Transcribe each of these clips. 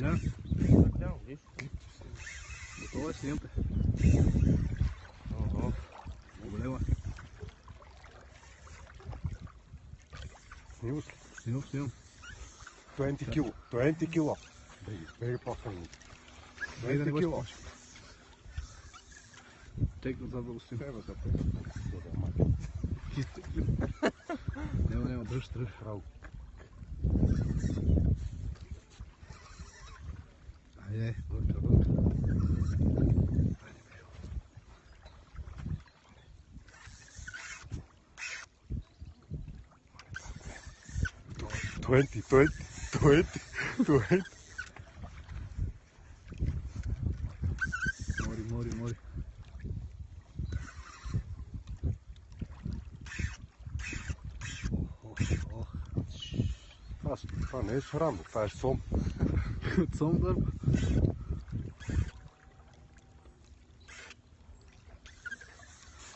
não Não, isso. Botou a senta. Uhum. Problema. Sim, sim, sim. 20 kg, 20 kilo. Very possible. 20 kilo. Technical level 7. Não, não, drž, drž. Bravo. Nee, runter, runter. Twenty, twenty, twenty, twenty. Аз това не е срам, това е сом. От сом дърво?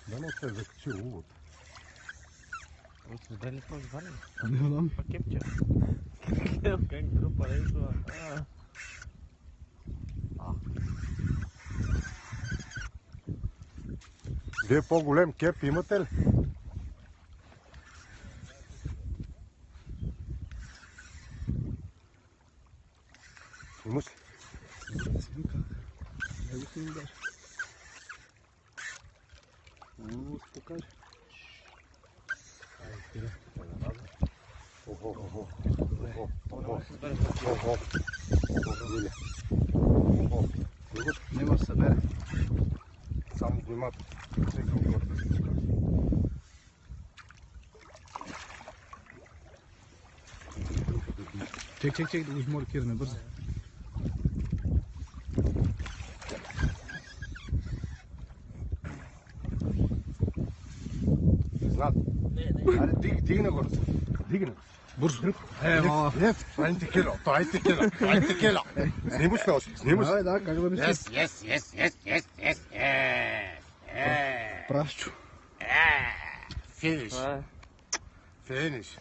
Да не се е закачил увод. От ли това извали? Не знам. Па кепча. Как група е това. Вие по-голем кеп имате ли? Ne. Ovo ti pokaže. Oho, oho, oho, oho, oho, Julija. Oho, Imaš Nema se bere. samo imat. Čekam gore da se skaže. Ček, ček, ček, da už mori kirne brzo. Znat. Ne, ne. Ajde, dig, digne gore. Digne. Brzo. E, mala. Yes, 20 kilo, 20 kilo, 20 kilo. Snimuš me oči, snimuš. Da, da, kako da mi Yes, yes, yes, yes, yes, yes, yes. Yeah. Prašću. Yeah. Finish. Ah. Finish.